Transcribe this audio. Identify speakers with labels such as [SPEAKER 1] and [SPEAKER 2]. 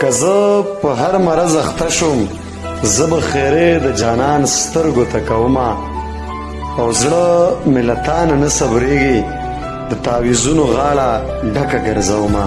[SPEAKER 1] که زه په هر مرض اخته شوم زه به خیرې د جانان سترګو ته کومه او زړه مې له تانه نه صبرېږي د تاویزونو غاړه ډکه ګرځومه